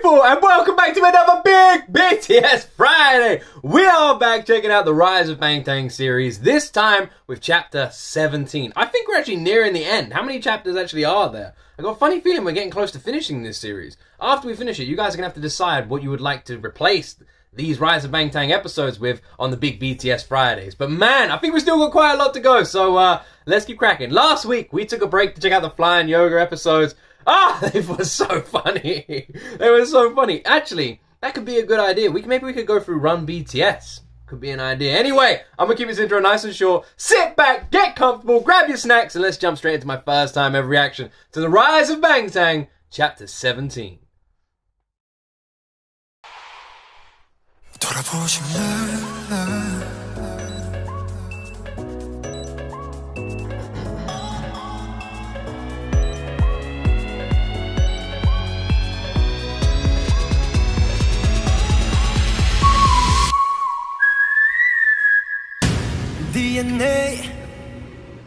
people, and welcome back to another big BTS Friday. We are back checking out the Rise of Bangtan series, this time with chapter 17. I think we're actually nearing the end. How many chapters actually are there? I got a funny feeling we're getting close to finishing this series. After we finish it, you guys are gonna have to decide what you would like to replace these Rise of Bangtan episodes with on the big BTS Fridays. But man, I think we still got quite a lot to go, so uh, let's keep cracking. Last week, we took a break to check out the flying yoga episodes. Ah, they were so funny. they were so funny. Actually, that could be a good idea. We maybe we could go through Run BTS. Could be an idea. Anyway, I'm gonna keep this intro nice and short. Sit back, get comfortable, grab your snacks, and let's jump straight into my first time ever reaction to the Rise of Bangtan, Chapter 17.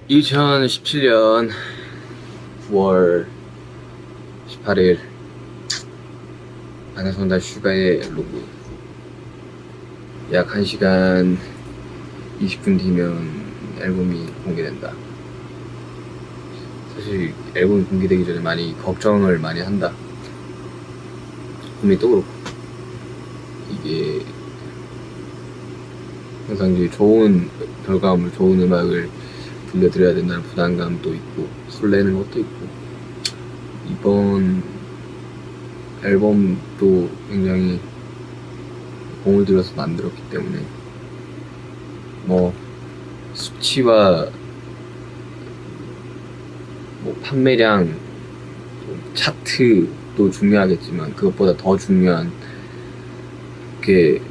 2017년 9월 18일 바나손다 슈가의 로그 약 1시간 20분 뒤면 앨범이 공개된다. 사실 앨범이 공개되기 전에 많이 걱정을 많이 한다. 꿈이 또 그렇고 이게 항상 이제 좋은 결과물, 좋은 음악을 들려드려야 된다는 부담감도 있고 설레는 것도 있고 이번 앨범도 굉장히 공을 들여서 만들었기 때문에 뭐 수치와 뭐 판매량, 차트도 중요하겠지만 그것보다 더 중요한 게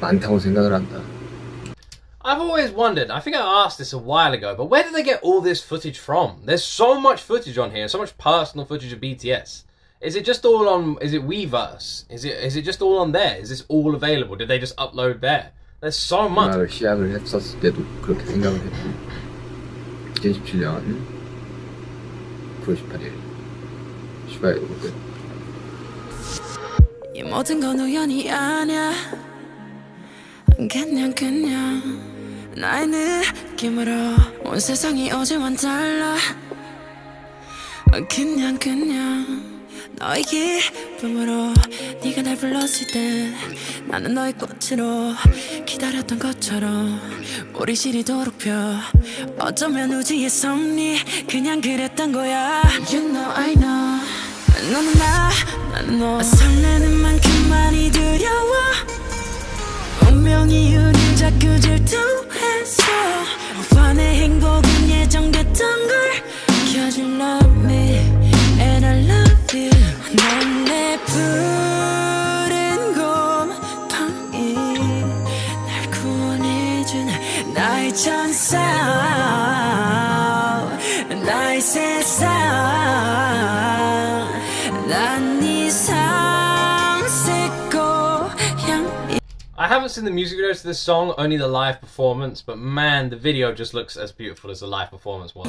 많다고 생각을 한다. I've always wondered, I think I asked this a while ago, but where did they get all this footage from? There's so much footage on here, so much personal footage of BTS. Is it just all on, is it Weverse? Is it, is it just all on there? Is this all available? Did they just upload there? There's so much. 음악을 시작을 했었을 때도 그렇게 생각을 했고 2017년 9월 18일 슈가의 로그 이 모든 건 우연이 아니야 그냥 그냥 나의 느낌으로 온 세상이 어제와는 달라. 그냥 그냥 너의 기쁨으로 네가 날 불렀을 때 나는 너의 꽃으로 기다렸던 것처럼 우리 시리도록 펴. 어쩌면 우주의 섭리 그냥 그랬던 거야. You know I know. 너는 나 나는 너. 설레는 만큼 많이 두려워 운명이 우릴 자꾸 질투했어 오빠의 행복은 예정됐던 걸 Cause you love me and I love you. 넌내 푸른 곰팡이 날 구원해준 나의 천사 I haven't seen the music video to this song, only the live performance, but man, the video just looks as beautiful as the live performance was.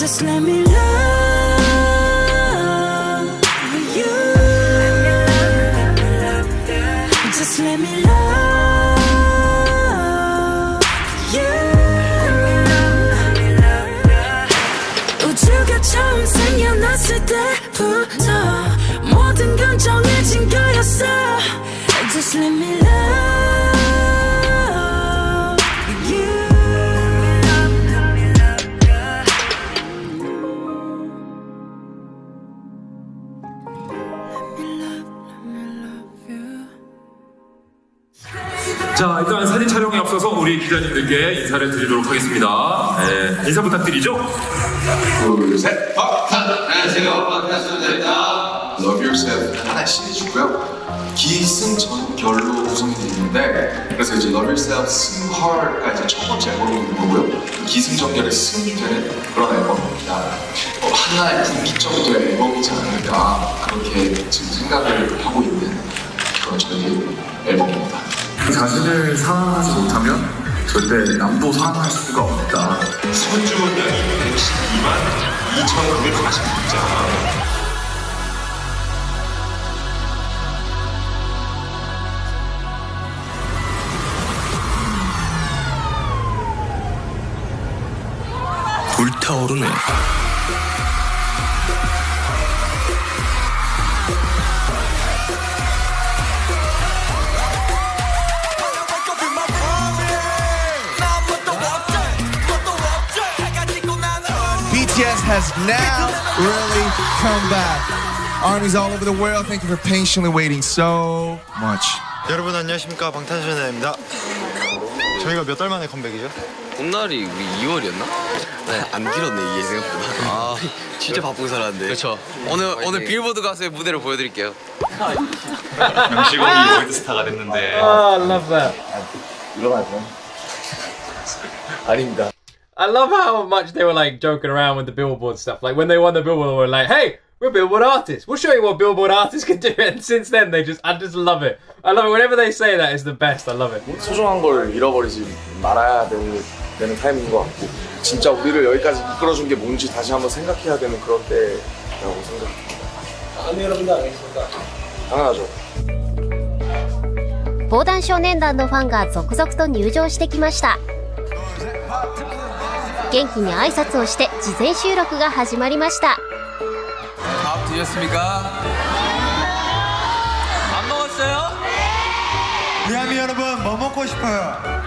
just let me love 거였어 Just let me love you Let me love, let me love you 자, 일단 사진 촬영에 앞서서 우리 기자님들께 인사를 드리도록 하겠습니다. 네, 인사 부탁드리죠. 둘, 셋. 박탄! 안녕하세요. 박탄수입니다. Love Yourself 하나 시리즈고요. 기승전결로 구성이 되어 있는데 그래서 이제 Love Yourself 이제 첫 번째 앨범이 있는 거고요. 기승전결의 승이 되는 그런 앨범입니다. 어, 하나의 분기점도 앨범이지 않을까 그렇게 지금 생각을 그 자신을 사랑하지 못하면 절대 남도 상할 수가 없다. 선주원량이 112만 2,940자. 불타오르네. BTS has now really come back. Armies all over the world, thank you for patiently waiting so much. 여러분 안녕하십니까 방탄소년단입니다. 저희가 몇 달 만에 컴백이죠? 봄날이 우리 2월이었나? 네, 안 길었네 이게 생각보다. 아, 진짜 바쁘게 살았는데. 그렇죠. 오늘 오늘 빌보드 가수의 무대를 보여드릴게요. 명식원이 월드스타가 됐는데 Oh, I love that. 아닙니다. I love how much they were like joking around with the Billboard stuff. Like when they won the Billboard, they were like, "Hey, we're Billboard artists. We'll show you what Billboard artists can do." And since then, they just, I just love it. I love it. Whenever they say that, it's the best. I love it. 소중한 걸 잃어버리지 말아야 되는, 되는 타이밍인 것 같고 진짜 우리를 여기까지 이끌어준 게 뭔지 다시 한번 생각해야 되는 그런 때라고 생각합니다. 아미 여러분들 아니겠습니까? 당연하죠. 防弾少年団のファンが続々と入場してきました元気に挨拶をして事前収録が始まりました 밥 드셨습니까? 안 먹었어요? 미아미 여러분, 뭐 먹고 싶어요?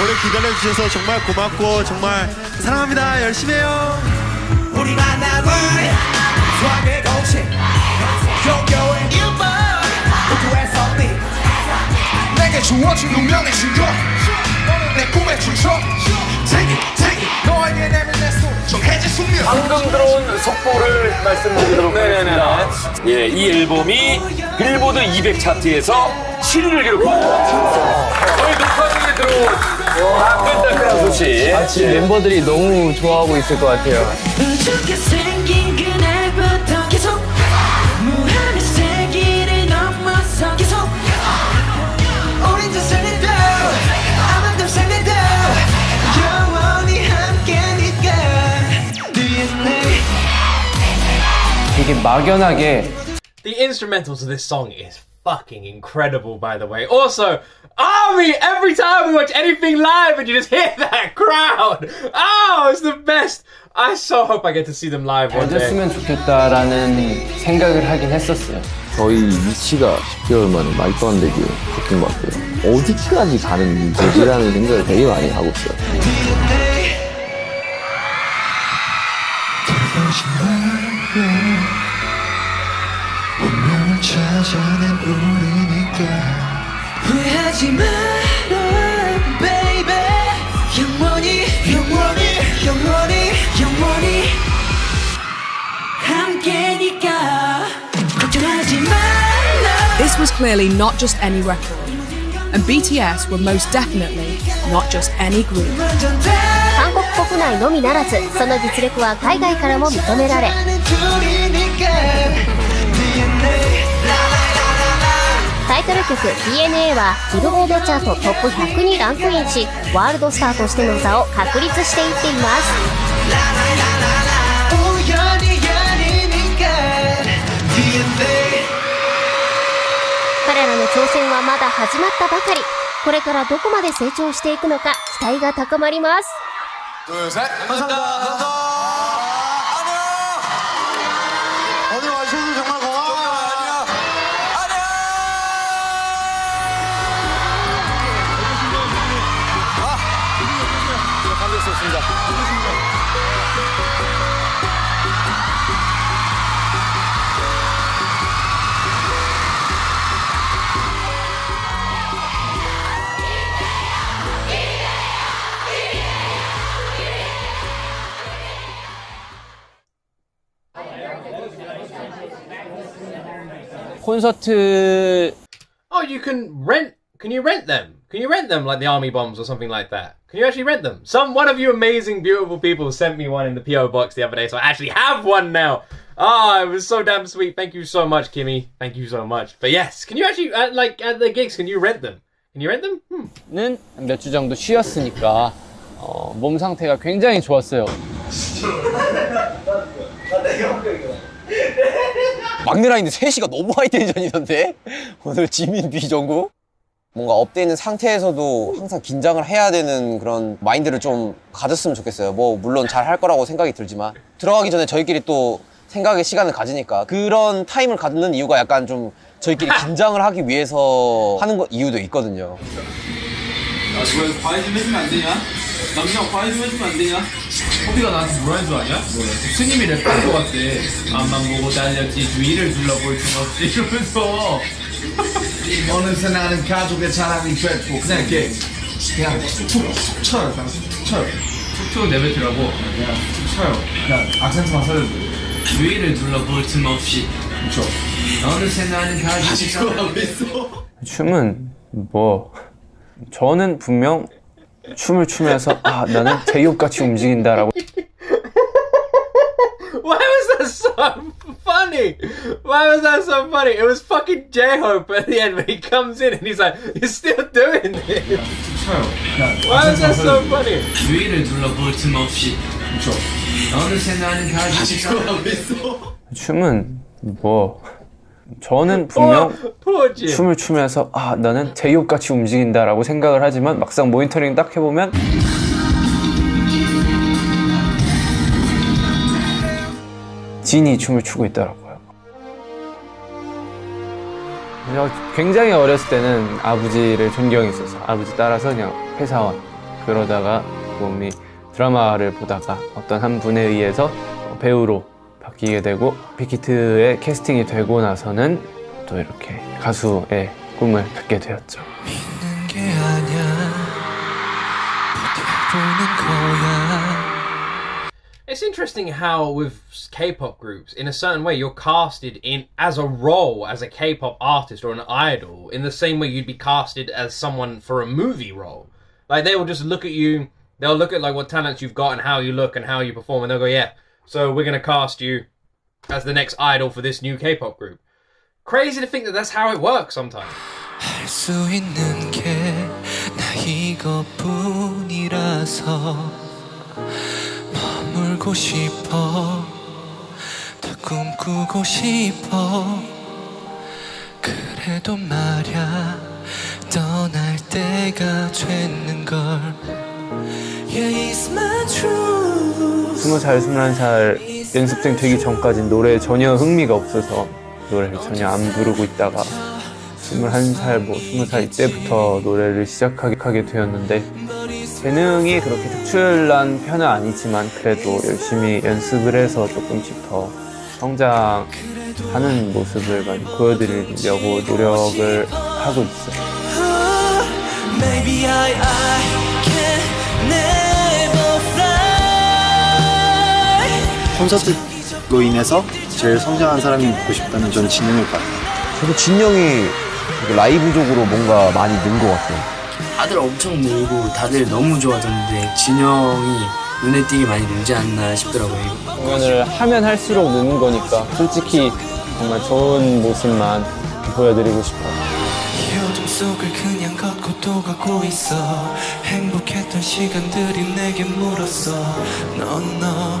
오래 기다려주셔서 정말 고맙고 정말 사랑합니다. 열심히 해요. 우리 만남은 수학의 공식 종교의 일본 모두의 섭리 내게 주어진 운명의 신조. 너는 내 꿈의 출처. Take it, take it 너에게 내면 내 소리 정해진 숙명 방금 들어온 속보를 말씀드리도록 하겠습니다. 예, 이 앨범이 빌보드 200 차트에서 7위를 기록합니다. 저희 녹화 중에 들어온 따끈따끈한 소식. 아, 지금 멤버들이 너무 좋아하고 있을 것 같아요. 우습게 생긴 그날부터 계속 무한의 세기를 넘어서 계속 우린 더 살려도 아마 더 살려도 영원히 함께니까 DNA 되게 막연하게 The instrumentals of this song is fucking incredible, by the way. Also, Army, every time we watch anything live and you just hear that crowd. Oh, it's the best. I so hope I get to see them live one day. 됐으면 좋겠다라는 생각을 하긴 했었어요. 저희 위치가 10개월 만에 말도 안 되게 바뀐 것 같아요. 어디까지 가는 문제지라는 생각을 되게 많이 하고 있어요. 후회하지 마라 baby 영원히 영원히 영원히 영원히 함께니까 걱정하지 말라 This was clearly not just any record, and BTS were most definitely not just any group. 韓国国内のみならずその実力は海外からも認められ タイトル曲「DNA」はビルボードチャートトップ100にランクインしワールドスターとしての座を確立していっています。彼らの挑戦はまだ始まったばかり。これからどこまで成長していくのか期待が高まります。 콘서트 Oh, you can rent. Can you rent them? Can you rent them like the army bombs or something like that? Can you actually rent them? Some one of you amazing, beautiful people sent me one in the PO box the other day, so I actually have one now. Ah, it was so damn sweet. Thank you so much, Kimmy. Thank you so much. But yes, can you actually uh, like at the gigs? Can you rent them? Can you rent them? Hmm. 는 몇 주 정도 쉬었으니까 어, 몸 상태가 굉장히 좋았어요. 막내 라인데 3시가 너무 하이텐션이던데? 오늘 지민 비정구? 뭔가 업돼 있는 상태에서도 항상 긴장을 해야 되는 그런 마인드를 좀 가졌으면 좋겠어요. 뭐 물론 잘 할 거라고 생각이 들지만 들어가기 전에 저희끼리 또 생각의 시간을 가지니까 그런 타임을 갖는 이유가 약간 좀 저희끼리 긴장을 하기 위해서 하는 거, 이유도 있거든요. 아, 왜 과외 좀 해주면 안 되냐? 남자 과외 좀 해주면 안 되냐? 호비가 나한테 뭐라는 줄 아냐? 뭐래? 스님이 랩할 것 같대. 앞만 보고 달렸지 주위를 둘러볼 틈 없지 이러면서 어느새 나는 가족의 자랑이 됐고 그냥 이렇게 그냥 툭툭 쳐요. 그냥 툭툭 쳐요. 툭툭 내뱉으라고 그냥 툭 쳐요. 그냥 악센트만 살려줘. 주위를 둘러볼 틈 없이 그쵸. 어느새 나는 가족의 자랑이 있어. 춤은 뭐 저는 분명 춤을 추면서 아 나는 대욕같이 움직인다라고 Why was that so funny? Why was that so funny? It was fucking J Hope at the end when he comes in and he's like, "You're still doing this." Why was that so funny? 주위를 둘러볼 틈 없이. 어느새 나는 자랑이 있어. 춤은 뭐 저는 분명 poor Jim. 춤을 추면서 아 나는 대욕같이 움직인다라고 생각을 하지만 막상 모니터링 딱 해보면 진이 춤을 추고 있더라고요. 그냥 굉장히 어렸을 때는 아버지를 존경했어서 아버지 따라서 그냥 회사원 그러다가 몸이 드라마를 보다가 어떤 한 분에 의해서 배우로 바뀌게 되고 빅히트에 캐스팅이 되고 나서는 또 이렇게 가수의 꿈을 갖게 되었죠. 게 아냐 버텨보는 거야 It's interesting how with K-pop groups, in a certain way, you're casted in as a role as a K-pop artist or an idol, in the same way you'd be casted as someone for a movie role. Like they will just look at you, they'll look at like what talents you've got and how you look and how you perform, and they'll go, "Yeah, so we're gonna cast you as the next idol for this new K-pop group." Crazy to think that that's how it works sometimes. 할 수 있는 게 나 이것뿐이라서 머물고 싶어 더 꿈꾸고 싶어 그래도 말야 떠날 때가 됐는걸 스무 살, 스물한 살 연습생 되기 전까진 노래에 전혀 흥미가 없어서 노래를 전혀 안 부르고 있다가 스물한 살, 뭐 스무 살 이때부터 노래를 시작하게 되었는데 재능이 그렇게 특출난 편은 아니지만 그래도 열심히 연습을 해서 조금씩 더 성장하는 모습을 많이 보여드리려고 노력을 하고 있어요. 콘서트로 인해서 제일 성장한 사람이 보고 싶다면 저는 진영일 것 같아요. 저도 진영이 라이브적으로 뭔가 많이 는 것 같아요. 다들 엄청 늘고 다들 너무 좋아졌는데 진영이 눈에 띄게 많이 늘지 않나 싶더라고요. 공연을 하면 할수록 느는 거니까 솔직히 정말 좋은 모습만 보여드리고 싶어요. 속을 그냥 걷고 또 가고 있어 행복했던 시간들이 내게 물었어 넌너 정말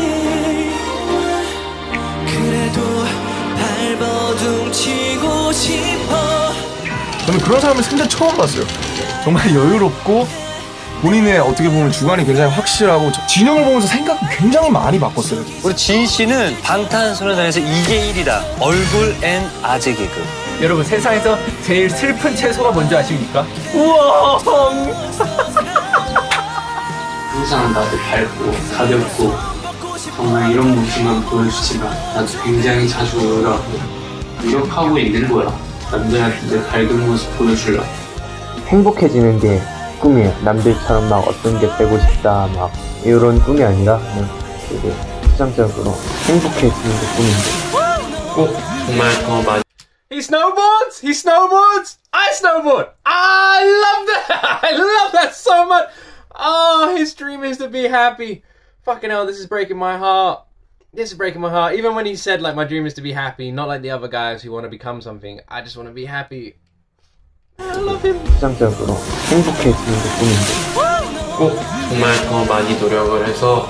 그래도 발버둥 치고 싶어 저는 그런 사람을 생전 처음 봤어요. 정말 여유롭고 본인의 어떻게 보면 주관이 굉장히 확실하고 저- 진영을 보면서 생각 굉장히 많이 바꿨어요. 우리 지희 씨는 방탄소년단에서 이게 1이다. 얼굴 앤 아재 개그. 여러분 세상에서 제일 슬픈 채소가 뭔지 아십니까? 우와! 항상 나도 밝고 가볍고 정말 이런 모습만 보여주지만 나도 굉장히 자주 우울하고 노력하고 있는 거야 남들한테 밝은 모습 보여주려고 행복해지는 게 꿈이에요. 남들처럼 막 어떤 게 되고 싶다, 막 이런 꿈이 아니라 그냥 되게 추상적으로 행복해지는 게 꿈인데. 꼭 정말 더 많이 He snowboards. He snowboards. I snowboard. I love that. I love that so much. Oh, his dream is to be happy. Fucking hell, this is breaking my heart. This is breaking my heart. Even when he said like my dream is to be happy, not like the other guys who want to become something. I just want to be happy. I love him. 추상적으로 행복해지는 게 꿈인데. 꼭 정말 더 많이 노력을 해서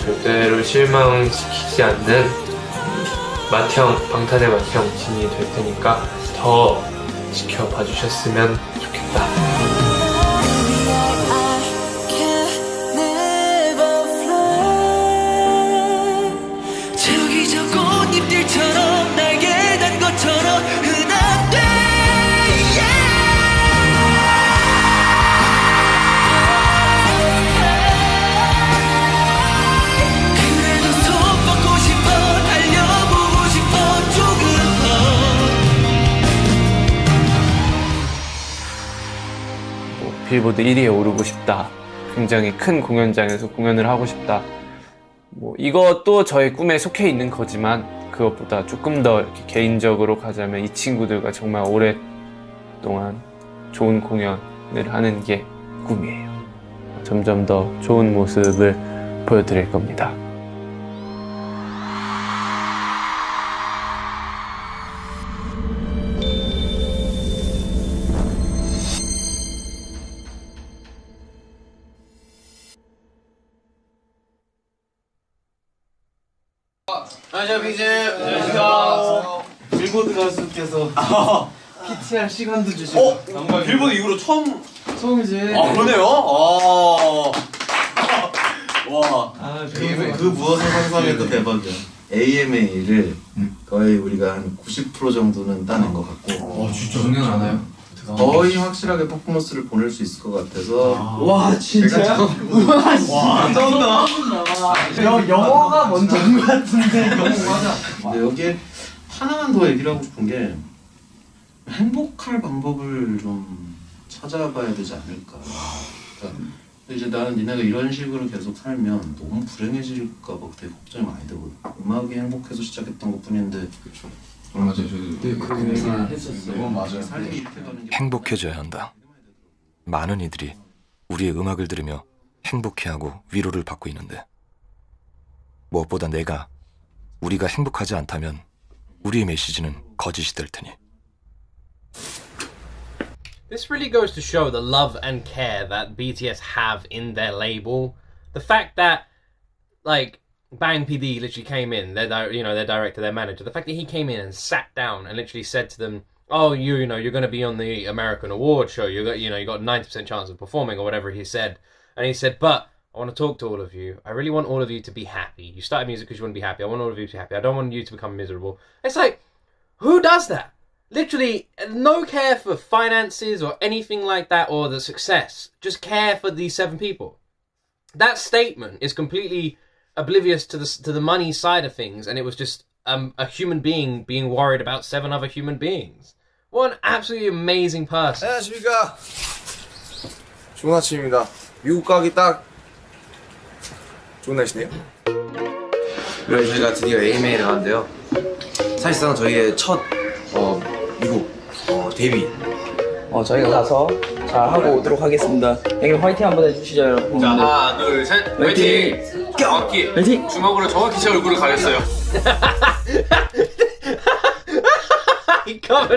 절대로 실망시키지 않는 맏형, 방탄의 맏형 진이 될 테니까 더 지켜봐 주셨으면 좋겠다. 빌보드 1위에 오르고 싶다. 굉장히 큰 공연장에서 공연을 하고 싶다. 뭐 이것도 저의 꿈에 속해 있는 거지만 그것보다 조금 더 개인적으로 가자면 이 친구들과 정말 오랫동안 좋은 공연을 하는 게 꿈이에요. 점점 더 좋은 모습을 보여드릴 겁니다. 안녕하세요 빅즈 안녕하세요 빌보드 가수께서 PTR 시간도 주시고 어? 빌보드 이후로 처음 처음이지 아 그러네요 아. 와 그, 그 무엇을 상상해도 대박이야. AMA를 거의 우리가 한 90% 정도는 따낸 것 같고. 와 진짜 장난 아나요? 거의 확실하게 퍼포먼스를 보낼 수 있을 것 같아서. 와, 진짜요? 제가 참- 우와, 진짜. 영- 영어가 먼저인 것 같은데 영어 맞아. 근데 여기에 하나만 더 얘기를 하고 싶은 게 행복할 방법을 좀 찾아봐야 되지 않을까. 그러니까 이제 나는 니네가 이런 식으로 계속 살면 너무 불행해질까 봐 되게 걱정이 많이 되거든. 음악이 행복해서 시작했던 것 뿐인데. 네, 그 얘기 했었어요. 맞아요. 삶이 이렇게 가는 게 행복해져야 한다. 많은 이들이 우리의 음악을 들으며 행복해하고 위로를 받고 있는데 무엇보다 내가 우리가 행복하지 않다면 우리의 메시지는 거짓이 될 테니. This really goes to show the love and care that BTS have in their label. The fact that, like, Bang PD literally came in, their you know their director, their manager. The fact that he came in and sat down and literally said to them, "Oh, you you know you're going to be on the American Award show. You got you know you got ninety percent chance of performing or whatever he said." And he said, "But I want to talk to all of you. I really want all of you to be happy. You started music because you want to be happy. I want all of you to be happy. I don't want you to become miserable." It's like, who does that? Literally, no care for finances or anything like that or the success. Just care for these seven people. That statement is completely oblivious to the to the money side of things, and it was just um, a human being being worried about seven other human beings. What an absolutely amazing person. 안녕하십니까. 좋은 아침입니다. 미국 가기 딱 좋은 날씨네요. 그래서 저희가 드디어 AMA를 가는데요. 사실상 저희의 첫 어, 미국 어, 데뷔. 어, 저희가 가서 잘 하고 오도록 하겠습니다. 형님 화이팅 한번 해주시죠, 여러분. 자, 하나, 둘, 셋. 화이팅! 정확히. 화이팅! 주먹으로 정확히 제 얼굴을 가렸어요.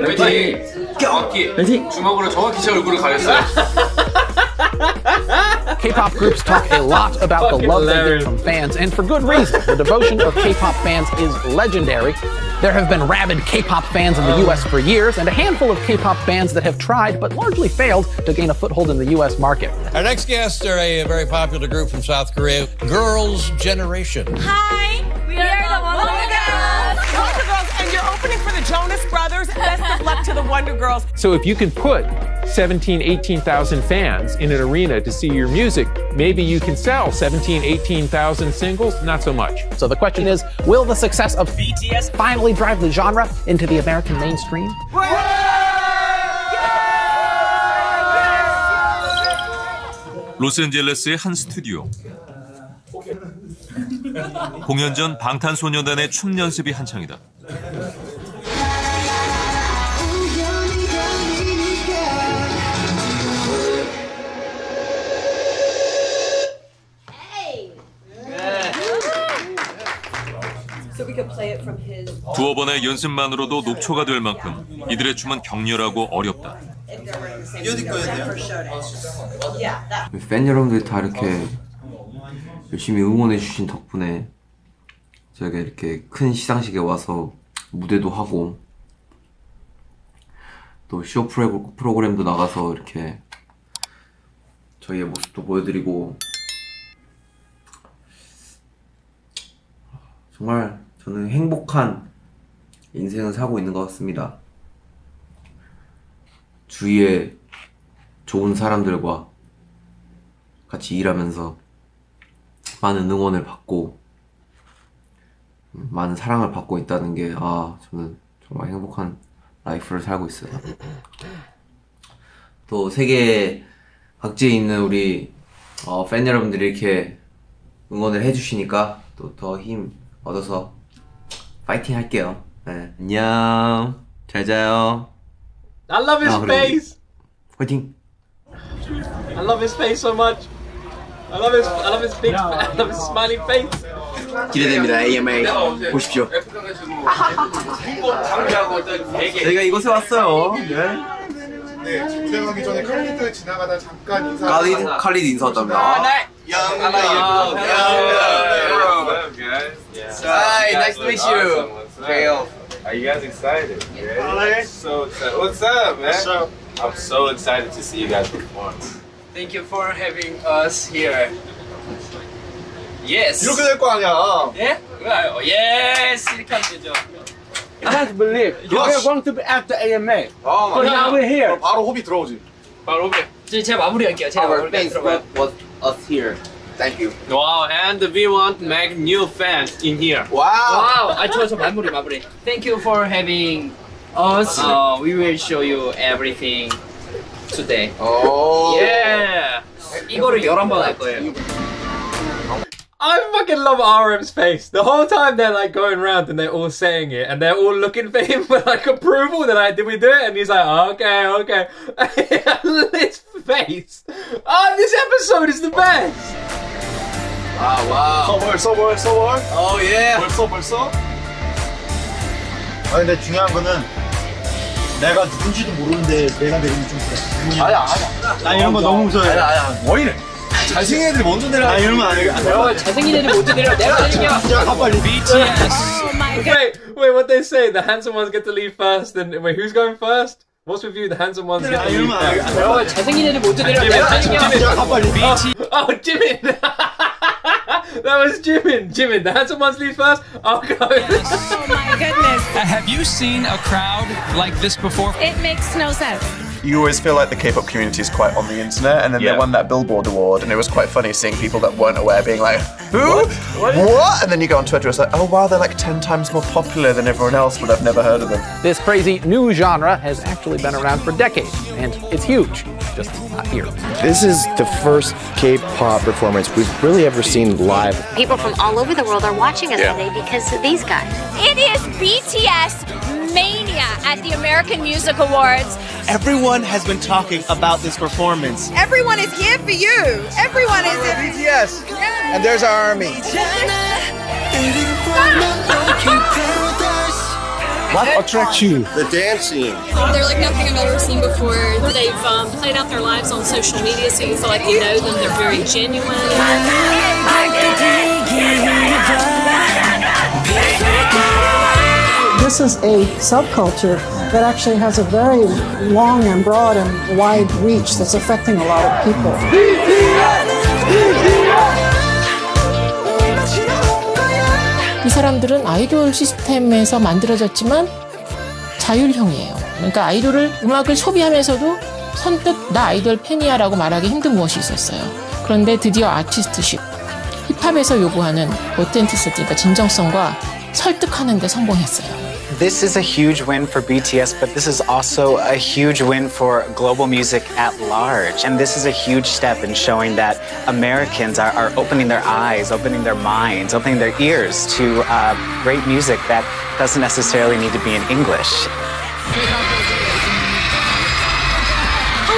화이팅! 정확히. 주먹으로 정확히 제 얼굴을 가렸어요. K-pop groups talk a lot about the Fucking love they get from fans, and for good reason. The devotion of K-pop fans is legendary. There have been rabid K-pop fans in the oh. U.S. for years, and a handful of K-pop bands that have tried but largely failed to gain a foothold in the U.S. market. Our next guests are a very popular group from South Korea, Girls' Generation. Hi, we are the Wonder Girls. Wonder Girls, and you're opening for the Jonas Brothers Best of luck to the Wonder Girls. So if you can put 17, 18,000 fans in an arena to see your music, maybe you can sell 17, 18,000 singles, not so much. So the question is, will the success of BTS finally drive the genre into the American mainstream? 로스앤젤레스의 한 스튜디오. 공연 전 방탄소년단의 춤 연습이 한창이다. 두어 번의 연습만으로도 녹초가 될 만큼 이들의 춤은 격렬하고 어렵다. Yeah, that. 팬 여러분들이 다 이렇게 열심히 응원해 주신 덕분에 저희가 이렇게 큰 시상식에 와서 무대도 하고 또 쇼 프로- 프로그램도 나가서 이렇게 저희의 모습도 보여드리고 정말 저는 행복한 인생을 살고 있는 것 같습니다. 주위에 좋은 사람들과 같이 일하면서 많은 응원을 받고 음, 많은 사랑을 받고 있다는 게 아 저는 정말 행복한 라이프를 살고 있어요. 또 세계 각지에 있는 우리 어, 팬 여러분들이 이렇게 응원을 해주시니까 또 더 힘 얻어서 파이팅 할게요. 네. 안녕. 잘 자요. I love his 아, face. 화이팅. I love his face so much. I love his, I love his big, I love his smiling face. 기대됩니다. AMA 보십시오. 저희가 이곳에 왔어요. 네. 네, 가기 전에 칼리드 지나가다 잠깐 인사. 칼리드 칼리드 인사 왔답니다. Hi, nice to meet you. Kale. Are you guys excited? Yeah. So excited. What's up, man? What's up? I'm so excited to see you guys perform. Thank you for having us here. Yes. 이렇게 될 거 아니야. 예? 왜요? Yes. 이렇게 하면 되죠. I can't believe you Yes. are going to be at the AMA. 어, But now we're here. 바로 호비 들어오지. 바로 오케이. 제- 제가 마무리할게요. 제가 Our 마무리할게요. thanks 들어가요. was us here. Thank you. Wow, and we want to make new fans in here. Wow. Wow. 아, 저, 저 마무리, 마무리. Thank you for having us. Uh, we will show you everything today. 오. Yeah. 이거를 11번 할 거예요. I fucking love RM's face. The whole time they're like going around and they're all saying it and they're all looking for him for like approval. They're like, did we do it? And he's like, okay, okay. His face. Oh, this episode is the best. 아, 와. 벌써 벌써 벌. 어 예. 벌써 벌써. 아 근데 중요한 거는 내가 누군지도 모르는데 내가 내리면 좀 그래. 아니야 아니야. 나 이런 거 너무 무서워해. 아니야 아니야. 뭐 이래? 잘생긴 애들이 먼저 내려. 아 이런 거 아니야. 내가 잘생긴 애들이 먼저 내려. 내가 내릴게요. 진짜 가 빨리. Wait, wait, what they say? The handsome ones get to leave first. Then wait, who's going first? What's with you? The handsome ones get to leave first. 내가 잘생긴 애들이 먼저 내려. Jimin, 내가 내릴게요. Jimin, 가 빨리. Oh, oh, Jimin. that was Jimin. Jimin, the handsome ones leave first. I'll go. Oh my goodness. Have you seen a crowd like this before? It makes no sense. You always feel like the K-pop community is quite on the internet, and then Yeah. they won that Billboard award, and it was quite funny seeing people that weren't aware being like, "Who? What?" And then you go on Twitter, it's like, "Oh wow, they're like ten times more popular than everyone else, but I've never heard of them." This crazy new genre has actually been around for decades, and it's huge, just not here. This is the first K-pop performance we've really ever seen live. People from all over the world are watching us Yeah. today because of these guys. It is BTS mania at the American Music Awards. Everyone has been talking about this performance. Everyone is here for you. Everyone is here. BTS. And there's our army. What attracts you? The dancing. They're like nothing I've ever seen before. They've um, played out their lives on social media, so you feel like you know them. They're very genuine. This is a subculture that actually has a very long and broad and wide reach that's affecting a lot of people. 이 사람들은 아이돌 시스템에서 만들어졌지만 자율형이에요. 그러니까 아이돌을 음악을 소비하면서도 선뜻 나 아이돌 팬이야라고 말하기 힘든 무엇이 있었어요. 그런데 드디어 아티스트십, 힙합에서 요구하는 오텐티시티, 그러니까 진정성과 설득하는 데 성공했어요. This is a huge win for BTS, but this is also a huge win for global music at large. And this is a huge step in showing that Americans are, are opening their eyes, opening their minds, opening their ears to uh, great music that doesn't necessarily need to be in English.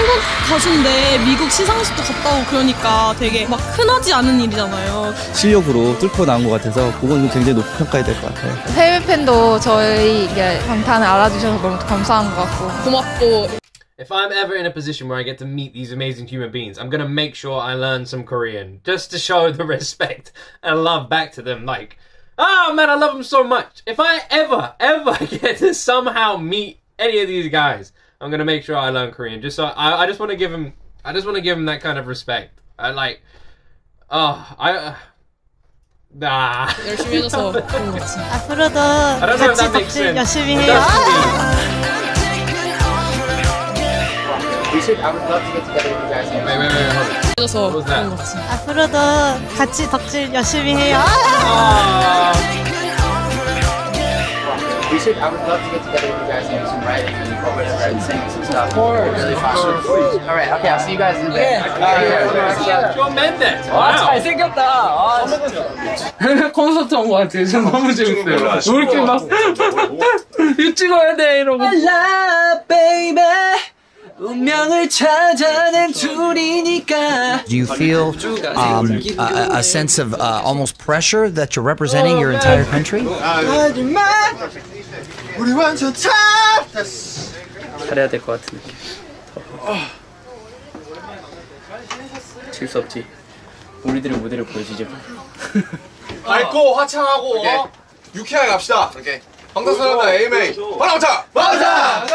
한국 가수인데 미국 시상식도 갔다 오고 그러니까 되게 막 흔하지 않은 일이잖아요. 실력으로 뚫고 나온 것 같아서 그건 굉장히 높이 평가해야 될 것 같아요. 해외 팬도 저희 이게 방탄을 알아주셔서 너무 감사한 것 같고 고맙고 If I'm ever in a position where I get to meet these amazing human beings, I'm gonna make sure I learn some Korean just to show the respect and love back to them. Like, oh man, I love them so much. If I ever, ever get to somehow meet any of these guys, I'm gonna make sure I learn Korean. Just so I, I just want to give him, I just want to give him that kind of respect. I like, oh, I. Uh, Nah. 열심히 해줘서 그런 거지. 앞으로도 I don't know if 같이 that makes 덕질 sense. 열심히 It 해요. does to me. We should. I would love to get together with you guys. Wait, wait, wait, wait, hold on. 해줘서 What was 그런 that? 거지. 앞으로도 같이 덕질 열심히 해요. We should. I would love to get together with you guys and do some writing and whatever and sing some stuff. Of course. Really fun. All right. Okay. I'll see you guys in a bit. Yeah. John Mendes. 아 Wow. 잘생겼다. 아 진짜. 콘서트 온 것 같아요. 진짜 너무 재밌어요. 왜 이렇게 막 이거 찍어야 돼 이러고. love, baby. 운명을 찾아낸 둘이니까. Do you feel um, a, a sense of uh, almost pressure that you're representing your entire country? 하지만 우리 완전 탑. 잘해야 될 것 같은 느낌. 질 수 없지. 우리들의 무대를 보여주죠. 밝고 화창하고 어? 유쾌하게 갑시다. 오케이. 방탄소년단 AMA 바람차 바람차.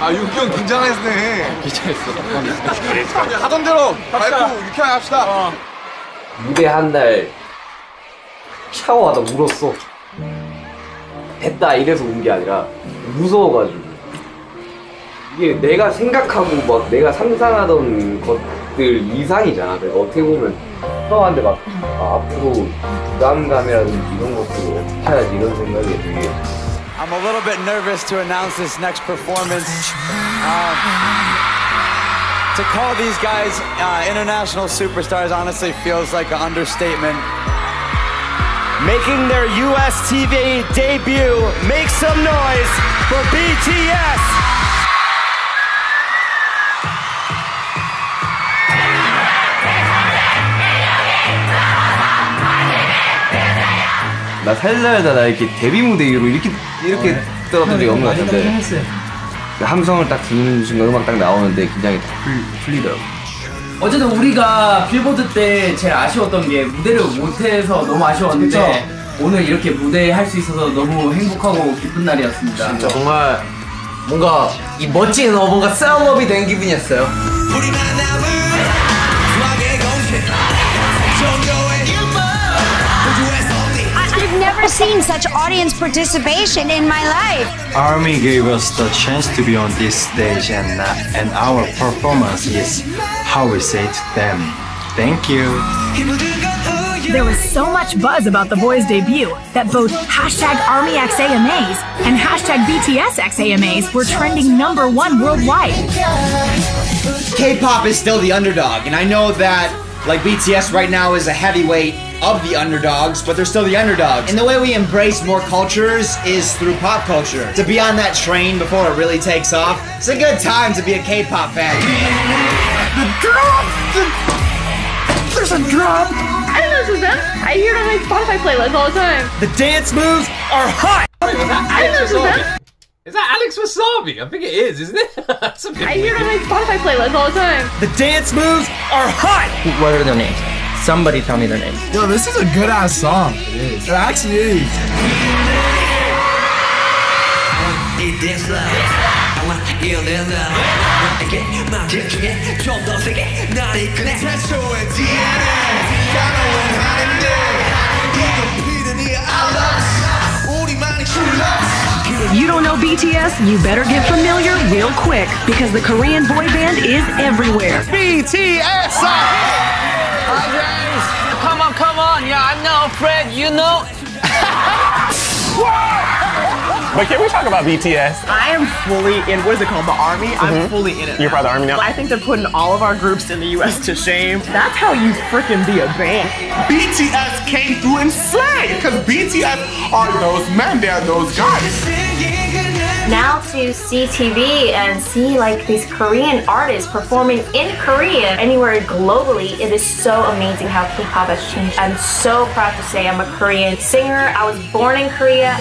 아 육기 형 긴장했네. 긴장했어. 하던 대로 밝고 유쾌하게 합시다. 무대 한 달 샤워하다 울었어. 됐다 이래서 운게 아니라 무서워가지고 이게 내가 생각하고 막 내가 상상하던 것들 이상이잖아. 그래서 어떻게 보면 형한테 막 아, 앞으로 부담감이라든지 이런 것들을 어떻게 해야지 이런 생각이 되게 I'm a little bit nervous to announce this next performance. Um, to call these guys uh, international superstars honestly feels like an understatement. Making their US TV debut, make some noise for BTS! 나 살살다. 나 이렇게 데뷔 무대 이후로 이렇게 이렇게 떨어진 적이 없는 것 같은데. 그 함성을 딱 듣는 순간 음악 딱 나오는데 긴장이 딱 풀, 풀리더라고 어쨌든 우리가 빌보드 때 제일 아쉬웠던 게 무대를 못해서 너무 아쉬웠는데 오늘 이렇게 무대 할 수 있어서 너무 행복하고 기쁜 날이었습니다. 진짜 정말 뭔가 이 멋진 어 뭔가 셀럽이 된 기분이었어요 never seen such audience participation in my life. Army gave us the chance to be on this stage, and uh, and our performance is how we say to them, "Thank you." There was so much buzz about the boys' debut that both hashtag ArmyXAMAs and hashtag BTSXAMAs were trending number one worldwide. K-pop is still the underdog, and I know that like BTS right now is a heavyweight of the underdogs, but they're still the underdogs. And the way we embrace more cultures is through pop culture. To be on that train before it really takes off, it's a good time to be a K-pop fan. The drop! There's a drop! I don't know this is them. I hear it on my Spotify playlist all the time. The dance moves are hot! I don't know this is them. Is that Alex Wasabi? I think it is, isn't it? That's a bit I hear it on my Spotify playlist all the time. The dance moves are hot! What are their names? Somebody tell me their name. Yo, this is a good ass song. It is. It actually is. You don't know BTS? You better get familiar real quick because the Korean boy band is everywhere. BTS! Hi guys! Come on, come on! Yeah, I'm not afraid, you know. But can we talk about BTS? I am fully in, what is it called, the army? I'm Mhm. fully in it. You're part of the army now? I think they're putting all of our groups in the US to shame. That's how you freaking be a band. BTS came through and slayed because BTS are those men, they're those guys Now to see TV and see like these Korean artists performing in Korea anywhere globally, it is so amazing how K-pop has changed. I'm so proud to say I'm a Korean singer. I was born in Korea.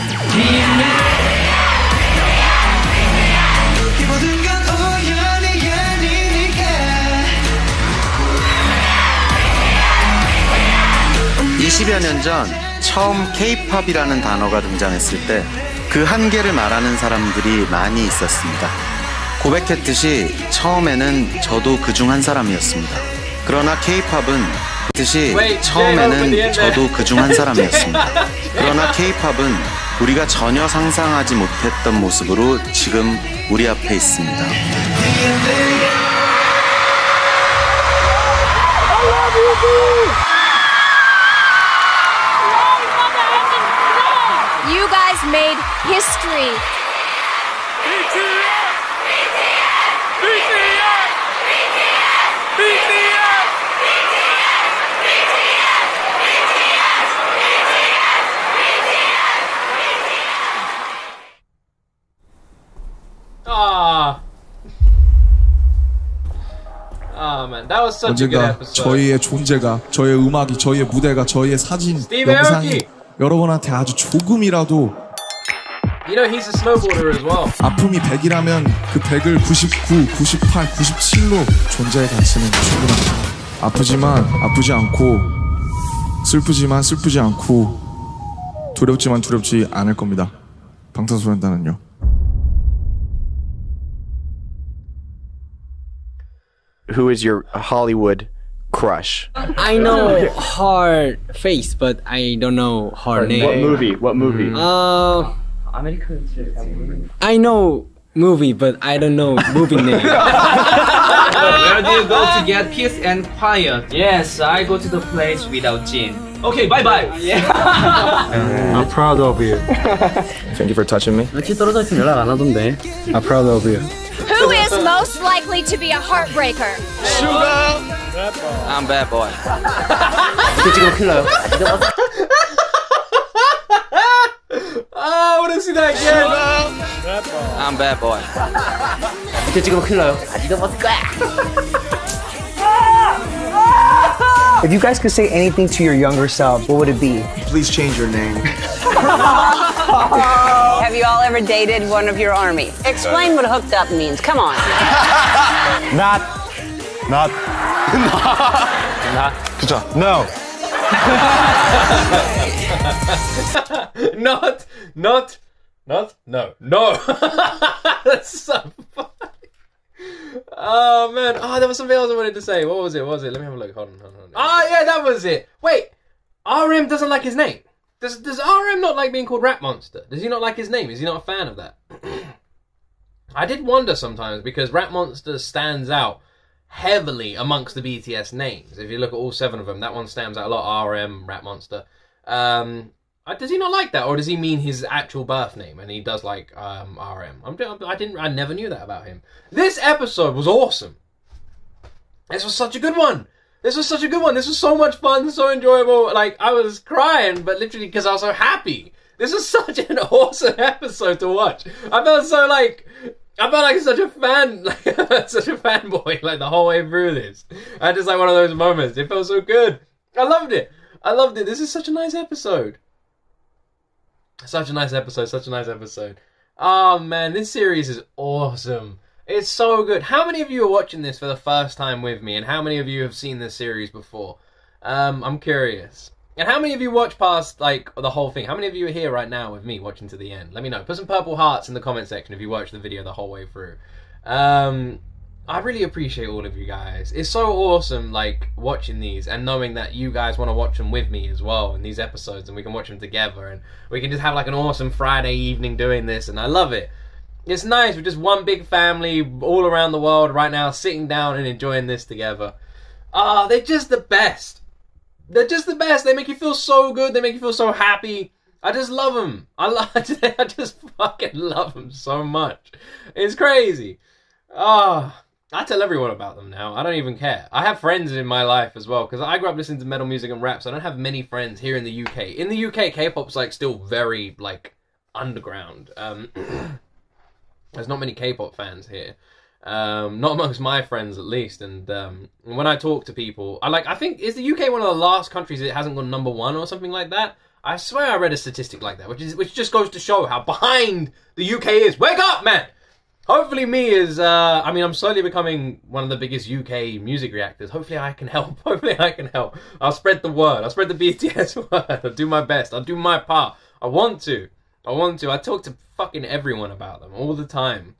이 20여 년 전 처음 K-팝이라는 단어가 등장했을 때 그 한계를 말하는 사람들이 많이 있었습니다. 고백했듯이 처음에는 저도 그 중 한 사람이었습니다. 그러나 K-팝은 뜻이 처음에는 저도 그 중 한 사람이었습니다. 그러나 K-팝은 우리가 전혀 상상하지 못했던 모습으로 지금 우리 앞에 있습니다. You guys made history. Ah. Oh man, that was such a good 언젠가 episode. 저희의 존재가 저희의 음악이 저희의 무대가 저희의 사진 Steve 영상이 Aoki. 여러분한테 아주 조금이라도 You know he's a snowboarder as well. 아픔이 100이라면 그 100을 99, 98, 97로 존재의 가치는 충분합니다. 아프지만 아프지 않고 슬프지만 슬프지 않고 두렵지만 두렵지 않을 겁니다. 방탄소년단은요. Who is your Hollywood crush? I know her face, but I don't know her name. What movie? What movie? Uh, I know movie, but I don't know movie name. Where do you go to get peace and quiet? Yes, I go to the place without Jin. Okay, bye bye. I'm proud of you. Thank you for touching me. 같이 떨어져 있으면 연락 안 하던데. I'm proud of you. Who is most likely to be a heartbreaker? Suga. I'm bad boy. Ah, Did you 지금 클러요. 아, I wanna see that again. Bad. I'm bad boy. Did you 저 지금 흘러요. 안 잊어버릴 거야. If you guys could say anything to your younger self, what would it be? Please change your name. Have you all ever dated one of your army? Explain what hooked up means. Come on. Not. Not. Not. 그죠? No. not, not, not, no, no. That's so funny. Oh man, oh there was something else I wanted to say. What was it? What was it? Let me have a look. Hold on, hold on. Oh yeah, that was it. Wait, RM doesn't like his name. Does does RM not like being called Rap Monster? Does he not like his name? Is he not a fan of that? I did wonder sometimes because Rap Monster stands out heavily amongst the BTS names. If you look at all seven of them, that one stands out a lot. RM, Rap Monster. Um, does he not like that, or does he mean his actual birth name and he does like um, RM? I'm, I didn't. I never knew that about him. This episode was awesome. This was such a good one. This was such a good one. This was so much fun, so enjoyable. Like I was crying, but literally because I was so happy. This was such an awesome episode to watch. I felt so like I felt like such a fan, like such a fanboy, like the whole way through this. I just like one of those moments. It felt so good. I loved it. I loved it. This is such a nice episode. Such a nice episode. Such a nice episode. Oh man, this series is awesome. It's so good. How many of you are watching this for the first time with me, and how many of you have seen this series before? Um, I'm curious. And how many of you watch past like the whole thing? How many of you are here right now with me watching to the end? Let me know. Put some purple hearts in the comment section if you watched the video the whole way through. Um, I really appreciate all of you guys. It's so awesome, like watching these and knowing that you guys want to watch them with me as well in these episodes, and we can watch them together, and we can just have like an awesome Friday evening doing this, and I love it. It's nice. We're just one big family all around the world right now, sitting down and enjoying this together. Ah, they're just the best. They're just the best. They make you feel so good. They make you feel so happy. I just love them. I, love, I just fucking love them so much. It's crazy. Ah, I tell everyone about them now. I don't even care. I have friends in my life as well because I grew up listening to metal music and rap. So I don't have many friends here in the UK. In the UK, K-pop's like still very like underground. Um, there's not many K-pop fans here. Um, not amongst my friends at least. And um, when I talk to people, I like. I think is the UK one of the last countries that hasn't gone number one or something like that. I swear I read a statistic like that, which is which just goes to show how behind the UK is. Wake up, man! Hopefully, me is. Uh, I mean, I'm slowly becoming one of the biggest UK music reactors. Hopefully, I can help. Hopefully, I can help. I'll spread the word. I'll spread the BTS word. I'll do my best. I'll do my part. I want to. I want to. I talk to fucking everyone about them all the time.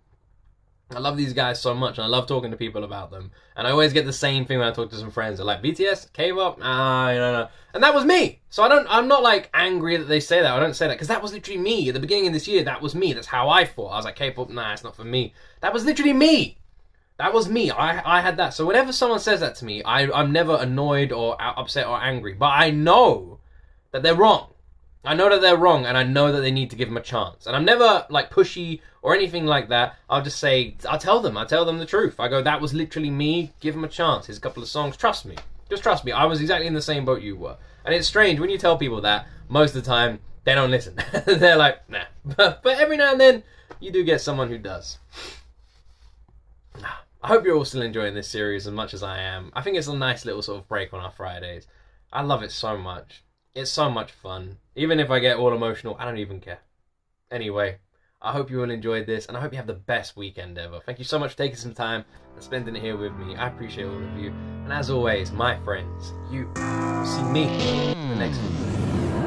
I love these guys so much, and I love talking to people about them. And I always get the same thing when I talk to some friends. They're like, BTS, K-pop, ah, you know, and that was me. So I don't, I'm not like angry that they say that. I don't say that because that was literally me at the beginning of this year. That was me. That's how I thought. I was like, K-pop, nah, it's not for me. That was literally me. That was me. I, I had that. So whenever someone says that to me, I, I'm never annoyed or upset or angry. But I know that they're wrong. I know that they're wrong, and I know that they need to give them a chance. And I'm never like pushy or anything like that. I'll just say, I'll tell them, I'll tell them the truth. I go, that was literally me. Give them a chance. Here's a couple of songs. Trust me. Just trust me. I was exactly in the same boat you were. And it's strange when you tell people that. Most of the time, they don't listen. they're like, nah. But, every now and then, you do get someone who does. I hope you're all still enjoying this series as much as I am. I think it's a nice little sort of break on our Fridays. I love it so much. It's so much fun. Even if I get all emotional, I don't even care. Anyway, I hope you all enjoyed this, and I hope you have the best weekend ever. Thank you so much for taking some time and spending it here with me. I appreciate all of you. And as always, my friends, you see me in the next video.